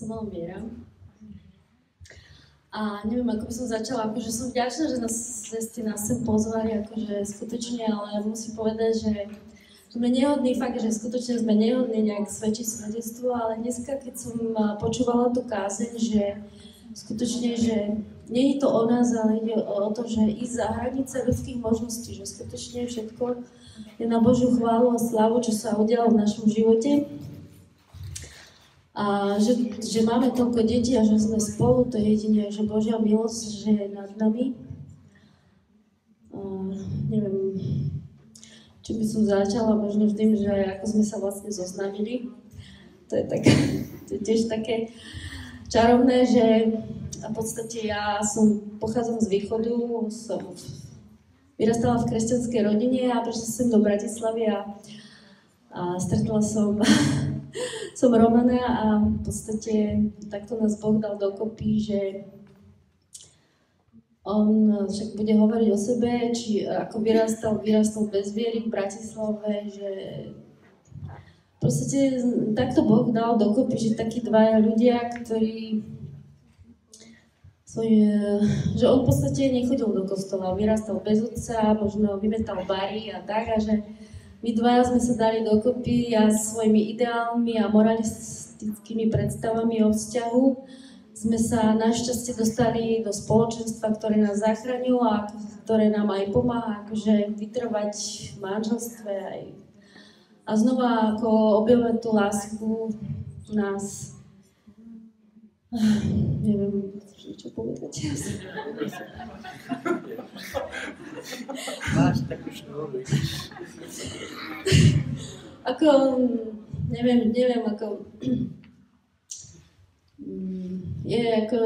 Som malom Viera. A neviem, ako by som začala, akože som vďačná, že, nás, že ste nás sem pozvali, akože skutočne, ale musím povedať, že sme nehodní, fakt, že skutočne sme nehodní nejak svedčiť svedectvo, ale dneska, keď som počúvala tú kázeň, že skutočne, že nie je to o nás, ale ide o to, že ísť za hranice ľudských možností, že skutočne všetko je na Božiu chválu a slávu, čo sa udialo v našom živote. A že, že máme toľko detí a že sme spolu, to je jedine, že Božia milosť, že je nad nami. A, neviem, či by som začala možno tým, že ako sme sa vlastne zoznamili. To je, tak, to je tiež také čarovné, že v podstate ja som, pochádzam z východu, som vyrastala v kresťanskej rodine a prišla som do Bratislavy a, a stretla som som Romana a v podstate takto nás Boh dal dokopy, že on však bude hovoriť o sebe, či ako vyrastal, vyrastal bez viery v Bratislave, že proste takto Boh dal dokopy, že takí dvaja ľudia, ktorí svoj, že on v podstate nechodil do kostola, vyrastal bez otca, možno vymetal bary a tak, a že my dvaja sme sa dali dokopy a svojimi ideálmi a moralistickými predstavami o vzťahu sme sa našťastie dostali do spoločenstva, ktoré nás zachránilo a ktoré nám aj pomáha akože vytrvať v manželstve aj a znova ako objavovať tú lásku nás. Neviem, čo povedať. Máš takú školu. ako, neviem, neviem, ako je ako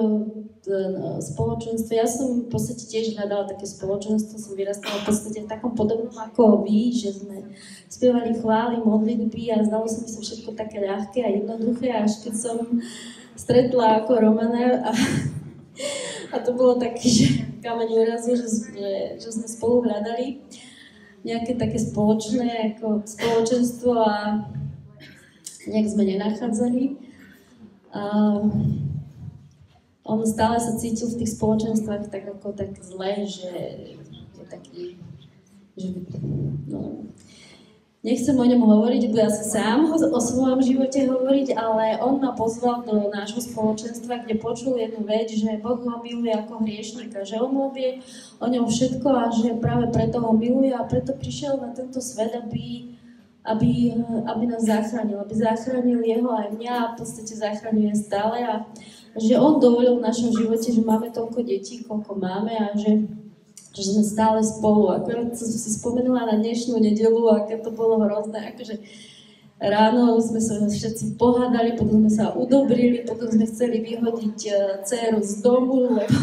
no, spoločenstvo. Ja som v podstate tiež hľadala také spoločenstvo, som vyrastala v podstate v takom podobnom ako vy, že sme spievali chvály, modlitby a zdalo sa mi sa všetko také ľahké a jednoduché, až keď som stretla ako Romana a a to bolo také, že kameň úrazu, že, že, že sme spolu hľadali nejaké také spoločné ako spoločenstvo a nejak sme nenachádzali. A on stále sa cítil v tých spoločenstvách tak ako tak zle, že je taký, že no, Nechcem o ňom hovoriť, bude asi sám ho, o svojom živote hovoriť, ale on ma pozval do nášho spoločenstva, kde počul jednu vec, že Boh ho miluje ako hriešnika, že on vie o ňom všetko a že práve preto ho miluje a preto prišiel na tento svet, aby, aby, aby nás zachránil, aby zachránil jeho aj mňa a v podstate zachraňuje stále a že on dovolil v našom živote, že máme toľko detí, koľko máme a že že sme stále spolu. Akorát som si spomenula na dnešnú nedelu, aké to bolo hrozné. Akože ráno sme sa všetci pohádali, potom sme sa udobrili, potom sme chceli vyhodiť e, dceru z domu, lebo...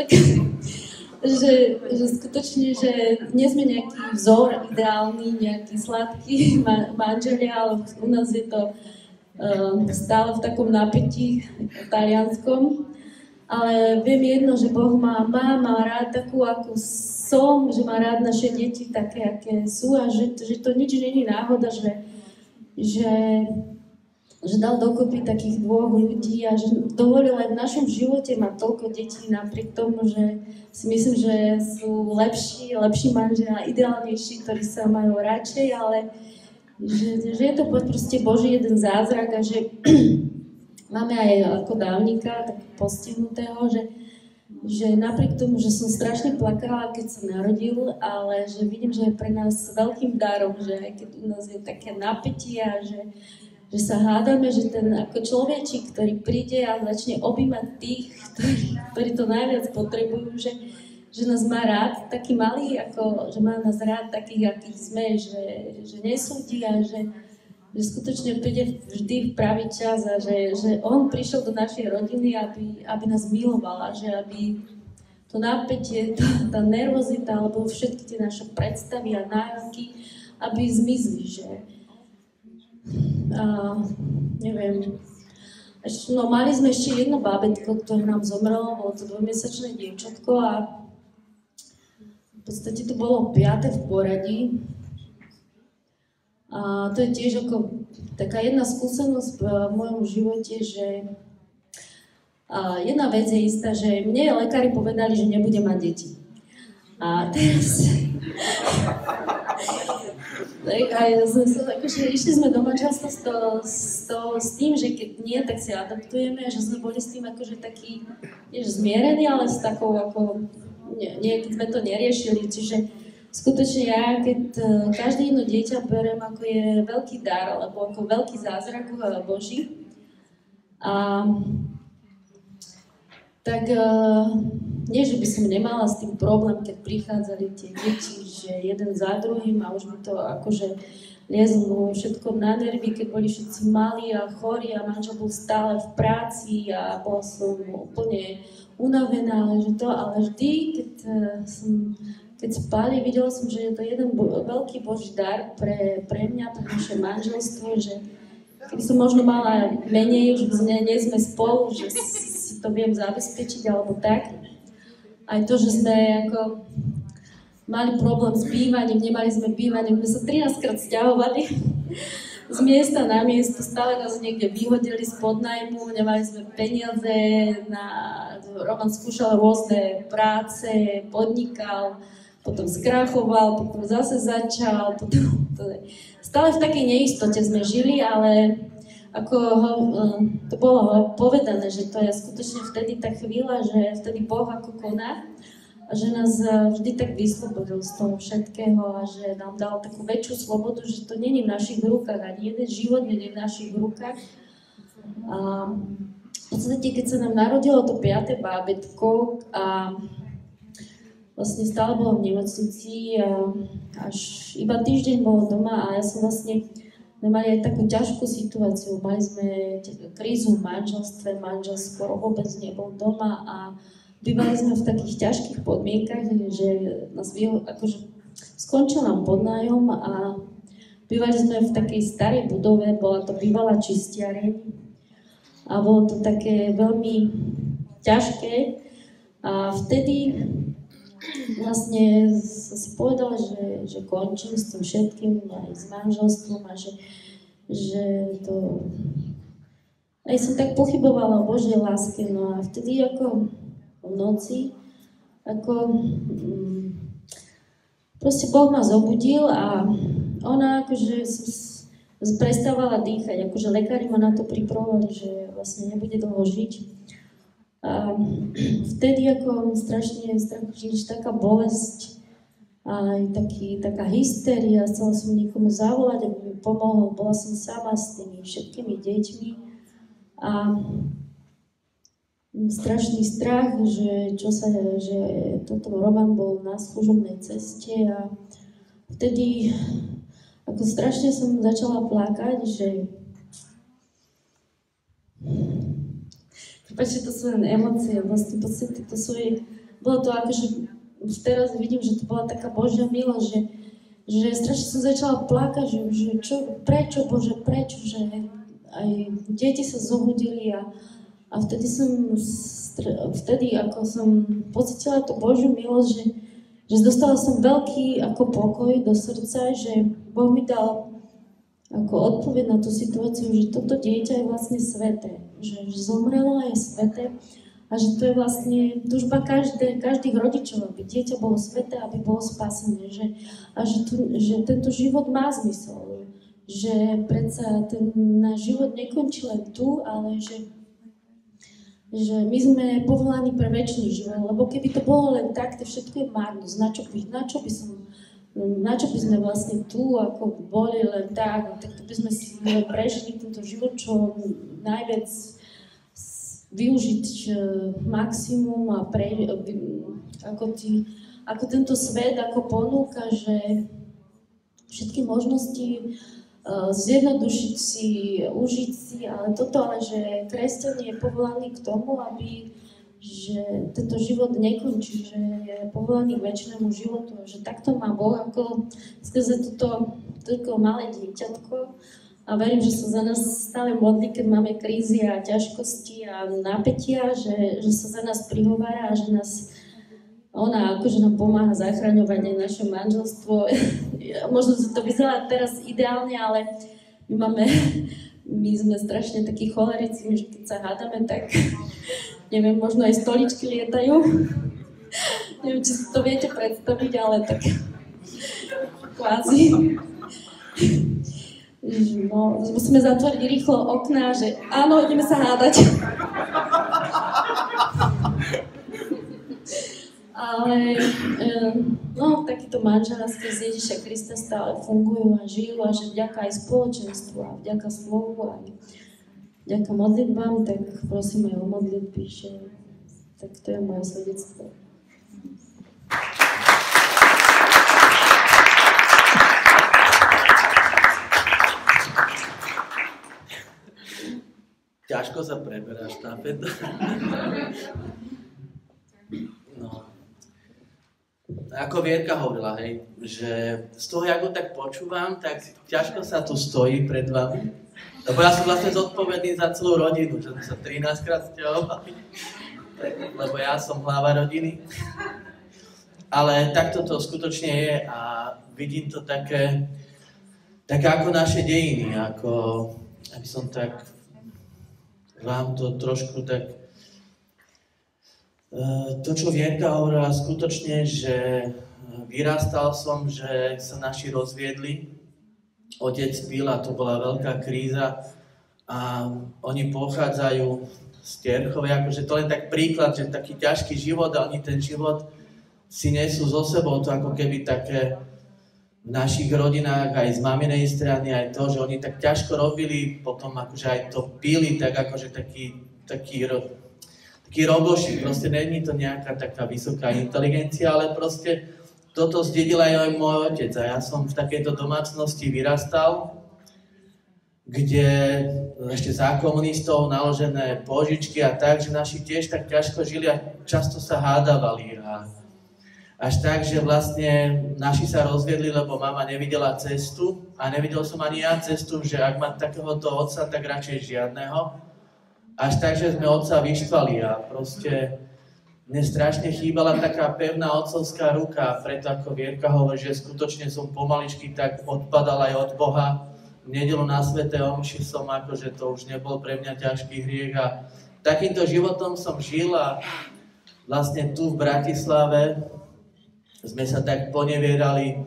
že, že skutočne, že nie sme nejaký vzor ideálny, nejaký sladký manželia, ale u nás je to uh, stále v takom napätí talianskom ale viem jedno, že Boh má, má, má rád takú, ako som, že má rád naše deti také, aké sú a že, že to nič není náhoda, že, že, že dal dokopy takých dvoch ľudí a že dovolil aj v našom živote mať toľko detí napriek tomu, že si myslím, že sú lepší, lepší manželia, ideálnejší, ktorí sa majú radšej, ale že, že je to proste Boží jeden zázrak a že máme aj ako dávnika, tak postihnutého, že, že napriek tomu, že som strašne plakala, keď sa narodil, ale že vidím, že je pre nás veľkým darom, že aj keď u nás je také napätie a že, že sa hádame, že ten ako človečik, ktorý príde a začne objímať tých, ktorí, ktorí to najviac potrebujú, že, že nás má rád, taký malý, ako, že má nás rád takých, akých sme, že, že nesúdi a že, že skutočne príde vždy v pravý čas a že, že on prišiel do našej rodiny, aby, aby nás milovala, že aby to napätie, tá, tá nervozita alebo všetky tie naše predstavy a nároky, aby zmizli, že a, neviem, no mali sme ešte jedno bábetko, ktoré nám zomrelo, bolo to dvojmesačné dievčatko a v podstate to bolo piaté v poradí. A to je tiež ako taká jedna skúsenosť v mojom živote, že a jedna vec je istá, že mne lekári povedali, že nebudem mať deti. A teraz... a ja som sa, akože išli sme do manželstva s, to, s, to, s tým, že keď nie, tak si adaptujeme že sme boli s tým akože taký, nie zmierení, ale s takou ako, nie, nie, sme to neriešili, čiže skutočne ja, keď e, každé jedno dieťa berem ako je veľký dar, alebo ako veľký zázrak Boží. A tak uh, nie, že by som nemala s tým problém, keď prichádzali tie deti, že jeden za druhým a už mi to akože liezlo všetko na nervy, keď boli všetci malí a chorí a manžel bol stále v práci a bola som úplne unavená, že to, ale vždy, keď uh, som keď spali, videla som, že je to jeden bo- veľký boží dar pre, pre mňa, pre naše manželstvo, že keby som možno mala menej, že nie, nie sme spolu, že si to viem zabezpečiť alebo tak. Aj to, že sme ako mali problém s bývaním, nemali sme bývanie, my sa 13 krát stiahovali z miesta na miesto, stále nás niekde vyhodili z podnajmu, nemali sme peniaze, na, Roman skúšal rôzne práce, podnikal, potom skrachoval, potom zase začal, potom... To, stále v takej neistote sme žili, ale ako ho, eh, to bolo povedané, že to je skutočne vtedy tá chvíľa, že vtedy Boh ako koná a že nás eh, vždy tak vyslobodil z toho všetkého a že nám dal takú väčšiu slobodu, že to není v našich rukách, ani jeden život je v našich rukách. A v podstate, keď sa nám narodilo to piaté bábetko a vlastne stále bola v nemocnici a až iba týždeň bolo doma a ja som vlastne mali aj takú ťažkú situáciu. Mali sme krízu v manželstve, manžel skoro vôbec nebol doma a bývali sme v takých ťažkých podmienkach, že nás vyho, akože skončil nám podnájom a bývali sme v takej starej budove, bola to bývalá čistiareň a bolo to také veľmi ťažké a vtedy vlastne som si povedala, že, že končím s tým všetkým, aj s manželstvom a že, že to... Aj som tak pochybovala o Božej láske, no a vtedy ako v noci, ako... Mm, proste Boh ma zobudil a ona akože prestávala dýchať, akože lekári ma na to pripravovali, že vlastne nebude dlho žiť. A vtedy ako strašne, strašne taká bolesť, aj taký, taká hysteria, chcela som niekomu zavolať, aby mi pomohol, bola som sama s tými všetkými deťmi. A strašný strach, že, čo sa, že toto Roman bol na služobnej ceste a vtedy ako strašne som začala plakať, že Prepačte, to sú len emócie, vlastne podstate to sú jej, bolo to ako, že teraz vidím, že to bola taká Božia milosť, že, že strašne som začala plakať, že, že čo, prečo Bože, prečo, že aj deti sa zobudili a, a vtedy som, vtedy ako som pocitila tú Božiu milosť, že, že dostala som veľký ako pokoj do srdca, že Boh mi dal ako odpoveď na tú situáciu, že toto dieťa je vlastne sveté že, že zomrelo a je sveté a že to je vlastne túžba každé, každých rodičov, aby dieťa bolo sveté, aby bolo spasené, že, a že, tu, že tento život má zmysel, že predsa ten náš život nekončí len tu, ale že, že my sme povolaní pre väčší život, lebo keby to bolo len tak, to všetko je márnosť, na čo by, na čo by som na čo by sme vlastne tu ako boli len tak, tak to by sme si prežili tento život čo najviac využiť e, maximum a pre, e, ako, tí, ako tento svet ako ponúka, že všetky možnosti uh, zjednodušiť si, užiť si, ale toto ale, že kresťan je povolaný k tomu, aby že tento život nekončí, že je povolaný k väčšinému životu, že takto má Boh ako skrze toto, toto malé dieťatko a verím, že sa za nás stále modlí, keď máme krízy a ťažkosti a napätia, že, že sa za nás prihovára a že nás ona akože nám pomáha zachraňovať aj naše manželstvo. Možno to vyzerá teraz ideálne, ale my máme, my sme strašne takí cholerici, že keď sa hádame, tak neviem, možno aj stoličky lietajú. neviem, či si to viete predstaviť, ale tak kvázi. No, musíme zatvoriť rýchlo okná, že áno, ideme sa hádať. Ale no, takíto manželské z Ježiša Krista stále fungujú a žijú a že vďaka aj spoločenstvu a vďaka slovu a vďaka modlitbám, tak prosím aj o modlitby, že tak to je moje svedectvo. Ťažko sa preberáš štafetu. ako Vierka hovorila, hej, že z toho, ako tak počúvam, tak ťažko sa tu stojí pred vami. Lebo ja som vlastne zodpovedný za celú rodinu, že sme sa 13 krát stiahovali, lebo ja som hlava rodiny. Ale takto to skutočne je a vidím to také, také ako naše dejiny, ako, aby som tak vám to trošku tak Eh, to, čo Vierka hovorila skutočne, že vyrastal som, že sa naši rozviedli. Otec pil a to bola veľká kríza a oni pochádzajú z Terchovej, akože to len tak príklad, že taký ťažký život a oni ten život si nesú so sebou, to ako keby také v našich rodinách, aj z maminej strany, aj to, že oni tak ťažko robili, potom akože aj to pili, tak akože taký, taký taký roboši, proste není to nejaká taká vysoká inteligencia, ale proste toto zdedil aj môj otec a ja som v takejto domácnosti vyrastal, kde ešte za komunistov naložené požičky a tak, že naši tiež tak ťažko žili a často sa hádavali. A až tak, že vlastne naši sa rozviedli, lebo mama nevidela cestu a nevidel som ani ja cestu, že ak má takéhoto otca, tak radšej žiadneho. Až tak, že sme otca vyštvali a proste mne strašne chýbala taká pevná otcovská ruka, preto ako Vierka hovorí, že skutočne som pomaličky tak odpadal aj od Boha. V nedelu na Svete Omši som akože to už nebol pre mňa ťažký hriech a takýmto životom som žil a vlastne tu v Bratislave sme sa tak ponevierali,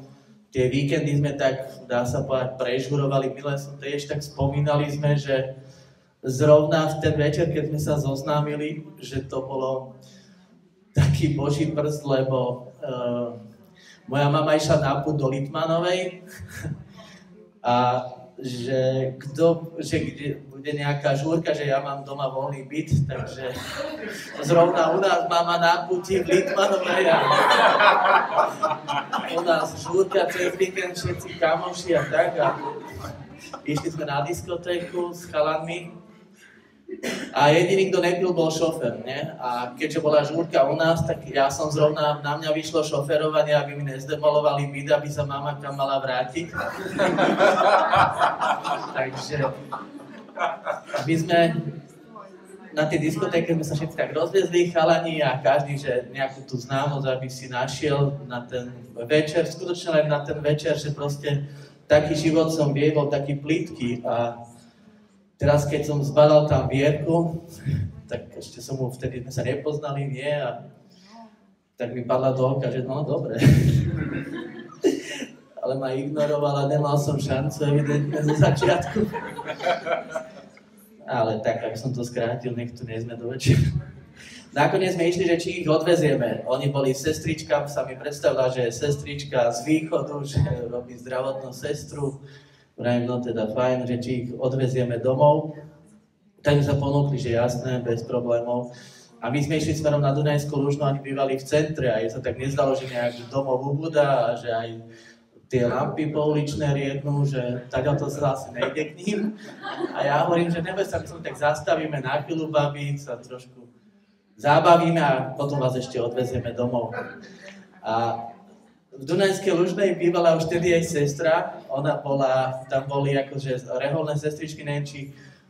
tie víkendy sme tak, dá sa povedať, prežurovali, milé som tiež tak spomínali sme, že zrovna v ten večer, keď sme sa zoznámili, že to bolo taký boží prst, lebo uh, moja mama išla na púd do Litmanovej a že, kto, že kde bude nejaká žúrka, že ja mám doma voľný byt, takže zrovna u nás mama na puti v Litmanovej a u nás žúrka cez víkend všetci kamoši a tak a išli sme na diskotéku s chalami a jediný, kto nepil, bol šofer, ne? A keďže bola žúrka u nás, tak ja som zrovna, na mňa vyšlo šoferovanie, aby mi nezdemolovali byt, aby sa mama kam mala vrátiť. Takže my sme na tej diskotéke sme sa všetci tak rozviezli, chalani a každý, že nejakú tú známosť, aby si našiel na ten večer, skutočne len na ten večer, že proste taký život som viedol, taký plítky a Teraz, keď som zbadal tam Vierku, tak ešte som mu vtedy sme sa nepoznali, nie? A tak mi padla do oka, že no, dobre. Ale ma ignorovala, nemal som šancu evidentne zo začiatku. Ale tak, aby som to skrátil, nech tu nie sme do večera. Nakoniec sme išli, že či ich odvezieme. Oni boli sestrička, sa mi predstavila, že je sestrička z východu, že robí zdravotnú sestru Vrajím, no teda fajn, že či ich odvezieme domov. Tak sa ponúkli, že jasné, bez problémov. A my sme išli smerom na Dunajskú Lužnu, oni bývali v centre a je sa tak nezdalo, že nejak domov ubúda a že aj tie lampy pouličné riednú, že tak to sa asi nejde k ním. A ja hovorím, že neboj sa, my tak zastavíme na chvíľu, babi, sa trošku zabavíme a potom vás ešte odvezieme domov. A v Dunajskej Lužnej bývala už tedy aj sestra, ona bola, tam boli akože reholné sestričky, neviem, či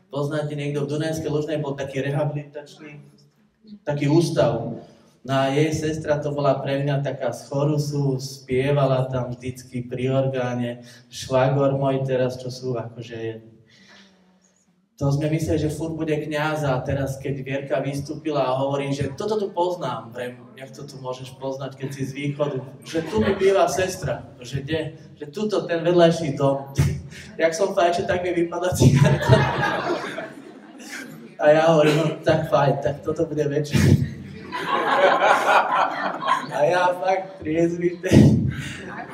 poznáte niekto, v Dunajskej Lužnej bol taký rehabilitačný, taký ústav. No a jej sestra to bola pre mňa taká z chorusu, spievala tam vždycky pri orgáne, švagor môj teraz, čo sú akože to sme mysleli, že furt bude kniaz a teraz keď Vierka vystúpila a hovorí, že toto tu poznám, pre jak to tu môžeš poznať, keď si z východu, že tu mi býva sestra, že kde, že tuto ten vedľajší dom. jak som fajče, tak mi vypadá cigareta. a ja hovorím, no tak fajn, tak toto bude večer. A ja fakt triezvy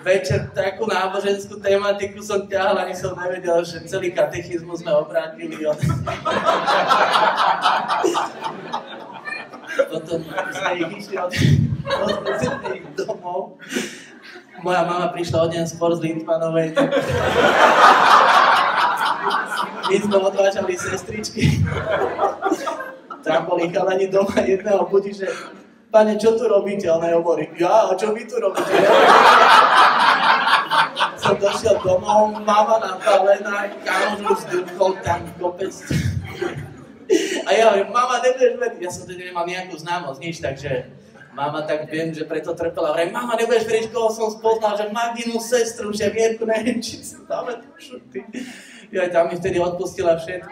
večer takú náboženskú tematiku som ťahal, ani som nevedel, že celý katechizmus sme obrátili. Od... Potom sme ich išli od, od domov. Moja mama prišla o deň skôr z Lintmanovej. My sme odvážali sestričky tam boli chalani doma jedného budí, že pane, čo tu robíte? Ona hovorí, ja, a čo vy tu robíte? som došiel domov, mama napálená, kamož už zdrkol tam kopec. A ja hovorím, mama, nebudeš veriť. Ja som tedy nemal nejakú známosť, nič, takže mama tak viem, že preto trpela. Hovorím, mama, nebudeš veriť, koho som spoznal, že Maginu sestru, že Vierku, neviem, či si pamätáš ty. Ja tam mi vtedy odpustila všetko.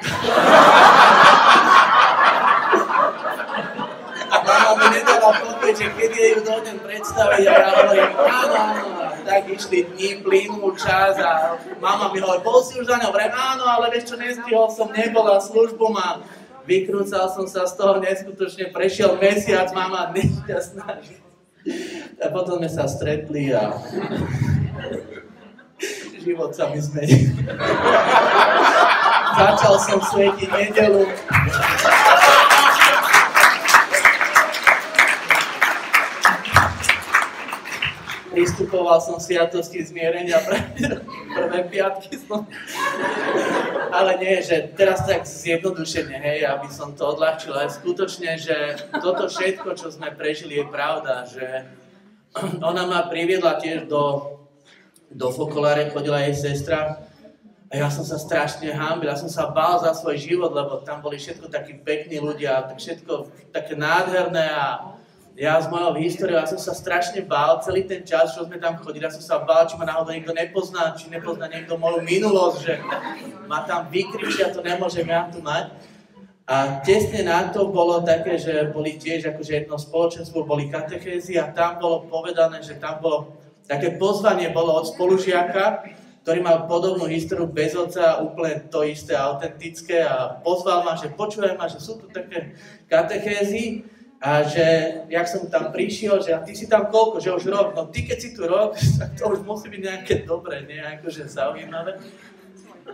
Mama mi nedala pokoj, že kedy ju dojdem predstaviť a ja hovorím, áno, áno, tak išli dní, plynul čas a mama mi hovorí, bol si už za ňou, vrem, áno, ale vieš čo, nestihol som, nebola službu ma, vykrúcal som sa z toho neskutočne, prešiel mesiac, mama nešťastná. A potom sme sa stretli a život sa mi zmenil. Začal som svetiť nedelu. Pristupoval som sviatosti zmierenia pre prvé piatky som. Ale nie, že teraz tak zjednodušene, hej, aby som to odľahčil, ale skutočne, že toto všetko, čo sme prežili, je pravda, že ona ma priviedla tiež do, do Fokoláre, chodila jej sestra, a ja som sa strašne hámbil, ja som sa bál za svoj život, lebo tam boli všetko takí pekní ľudia, všetko také nádherné a ja s mojou históriou, ja som sa strašne bál celý ten čas, čo sme tam chodili, ja som sa bál, či ma náhodou niekto nepozná, či nepozná niekto moju minulosť, že ma tam vykričia, to nemôžem ja tu mať. A tesne na to bolo také, že boli tiež akože jedno spoločenstvo, boli katechézy a tam bolo povedané, že tam bolo také pozvanie bolo od spolužiaka, ktorý mal podobnú históriu bez oca, úplne to isté, autentické a pozval ma, že počujem ma, že sú tu také katechézy, a že, jak som tam prišiel, že a ty si tam koľko, že už rok, no ty keď si tu rok, tak to už musí byť nejaké dobré, nie akože zaujímavé.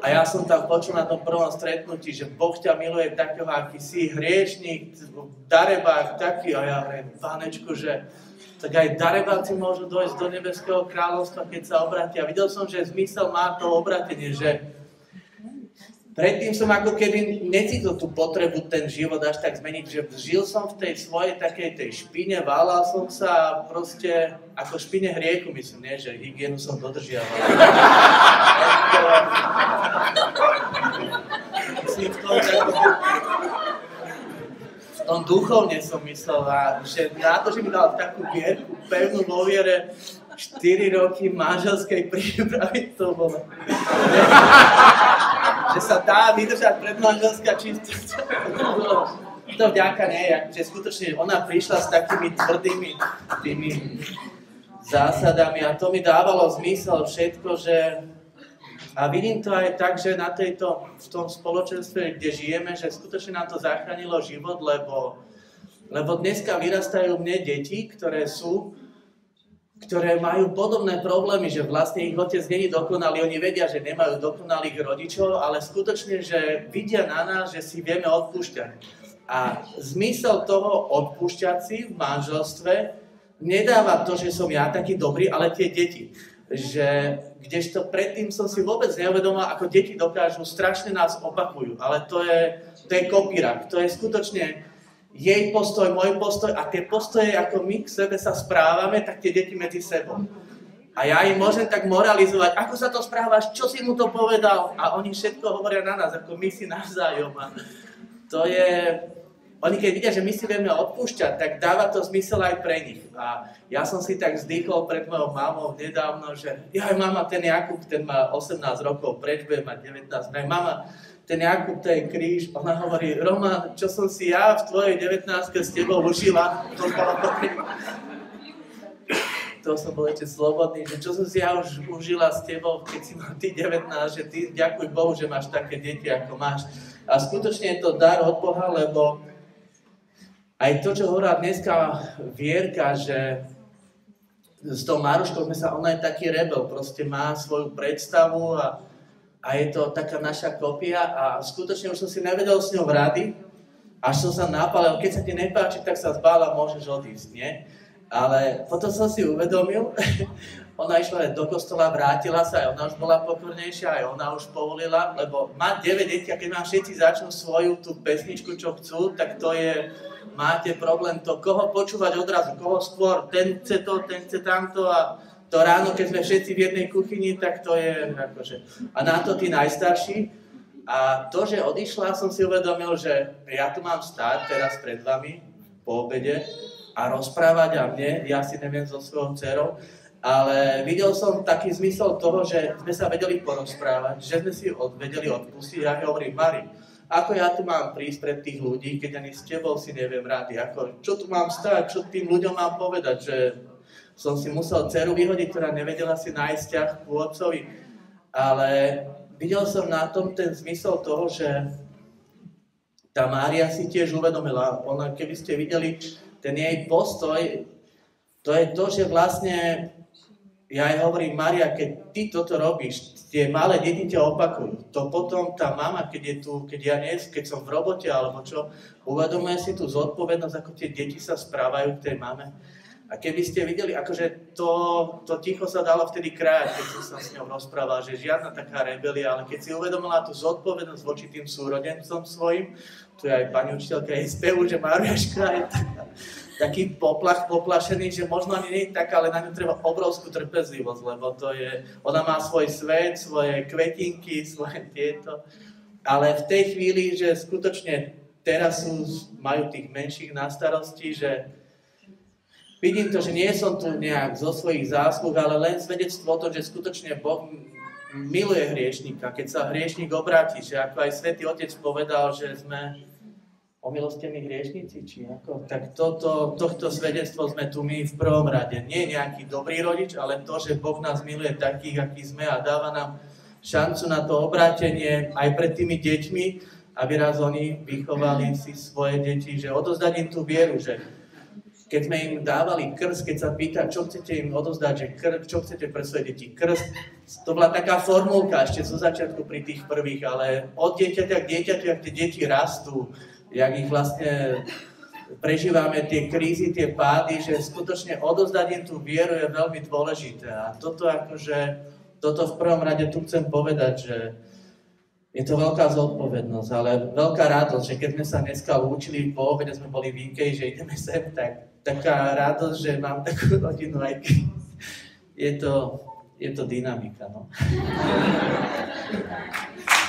A ja som tam počul na tom prvom stretnutí, že Boh ťa miluje takého, aký si, hriešnik, darebák taký. A ja hovorím, panečku, že tak aj darebáci môžu dojsť do nebeského kráľovstva, keď sa obratia. Videl som, že zmysel má to obratenie, že Predtým som ako keby necítil tú potrebu ten život až tak zmeniť, že žil som v tej svojej takej tej špine, válal som sa proste ako špine hriechu, myslím, nie, že hygienu som dodržiaval. v tom, v tom duchovne som myslel, a že na to, že mi dal takú vierku, pevnú vo viere, 4 roky manželskej prípravy to bolo že sa dá vydržať predmanželská čistosť. to vďaka nej, že skutočne ona prišla s takými tvrdými tými zásadami a to mi dávalo zmysel všetko, že a vidím to aj tak, že na tejto, v tom spoločenstve, kde žijeme, že skutočne nám to zachránilo život, lebo, lebo dneska vyrastajú mne deti, ktoré sú ktoré majú podobné problémy, že vlastne ich otec není dokonalý, oni vedia, že nemajú dokonalých rodičov, ale skutočne, že vidia na nás, že si vieme odpúšťať. A zmysel toho odpúšťať si v manželstve nedáva to, že som ja taký dobrý, ale tie deti. Že, kdežto predtým som si vôbec neuvedomal, ako deti dokážu, strašne nás opakujú. Ale to je, to je kopírak. To je skutočne jej postoj, môj postoj a tie postoje, ako my k sebe sa správame, tak tie deti medzi sebou. A ja im môžem tak moralizovať, ako sa to správaš, čo si mu to povedal. A oni všetko hovoria na nás, ako my si navzájom. A to je, oni keď vidia, že my si vieme odpúšťať, tak dáva to zmysel aj pre nich. A ja som si tak vzdychol pred mojou mamou nedávno, že ja mama, ten Jakub, ten má 18 rokov, preč bude mať 19. Aj mama, ten Jakub, to je kríž. Ona hovorí, Roman, čo som si ja v tvojej 19 s tebou užila, to bolo to som bol ešte slobodný, že čo som si ja už užila s tebou, keď si mal ty 19, že ty ďakuj Bohu, že máš také deti, ako máš. A skutočne je to dar od Boha, lebo aj to, čo hovorila dneska Vierka, že s tou Maruškou sme sa, ona je taký rebel, proste má svoju predstavu a, a je to taká naša kopia a skutočne už som si nevedel s ňou rady, až som sa napálil, keď sa ti nepáči, tak sa zbála, môžeš odísť, nie? Ale potom som si uvedomil, ona išla do kostola, vrátila sa, aj ona už bola pokornejšia, aj ona už povolila, lebo má 9 detí a keď vám všetci začnú svoju tú pesničku, čo chcú, tak to je, máte problém to, koho počúvať odrazu, koho skôr, ten chce to, ten chce tamto a to ráno, keď sme všetci v jednej kuchyni, tak to je akože... A na to tí najstarší. A to, že odišla, som si uvedomil, že ja tu mám stáť teraz pred vami po obede a rozprávať a mne, ja si neviem so svojou dcerou, ale videl som taký zmysel toho, že sme sa vedeli porozprávať, že sme si vedeli odpustiť. Ja hovorím, Mari, ako ja tu mám prísť pred tých ľudí, keď ani s tebou si neviem rady, ako, čo tu mám stať, čo tým ľuďom mám povedať, že som si musel dceru vyhodiť, ktorá nevedela si nájsť vzťah k otcovi. Ale videl som na tom ten zmysel toho, že tá Mária si tiež uvedomila, ona, keby ste videli, ten jej postoj, to je to, že vlastne, ja aj hovorím, Maria, keď ty toto robíš, tie malé deti ťa opakujú. To potom tá mama, keď je tu, keď ja nie, keď som v robote alebo čo, uvedomuje si tú zodpovednosť, ako tie deti sa správajú k tej mame. A keby ste videli, akože to, to ticho sa dalo vtedy kráť, keď som sa s ňou rozprával, že žiadna taká rebelia, ale keď si uvedomila tú zodpovednosť voči tým súrodencom svojim, tu je aj pani učiteľka spevu, že Mariaška je taký poplach poplašený, že možno ani nie je taká, ale na ňu treba obrovskú trpezlivosť, lebo to je, ona má svoj svet, svoje kvetinky, svoje tieto, ale v tej chvíli, že skutočne teraz sú, majú tých menších na starosti, že Vidím to, že nie som tu nejak zo svojich zásluh, ale len svedectvo o tom, že skutočne Boh miluje hriešnika. Keď sa hriešnik obráti, že ako aj svätý Otec povedal, že sme omilostení hriešnici, či ako, tak toto, tohto svedectvo sme tu my v prvom rade. Nie nejaký dobrý rodič, ale to, že Boh nás miluje takých, akí sme a dáva nám šancu na to obrátenie aj pred tými deťmi, aby raz oni vychovali si svoje deti, že odozdať im tú vieru, že keď sme im dávali krst, keď sa pýta, čo chcete im odozdať, že krst, čo chcete pre svoje deti, krst, to bola taká formulka ešte zo začiatku pri tých prvých, ale od dieťaťa k dieťaťu, ak tie deti rastú, jak ich vlastne prežívame tie krízy, tie pády, že skutočne odozdať im tú vieru je veľmi dôležité. A toto akože, toto v prvom rade tu chcem povedať, že je to veľká zodpovednosť, ale veľká radosť, že keď sme sa dneska učili, po obede sme boli v že ideme sem, tak taká radosť, že mám takú rodinu, aj je to, je to dynamika. No.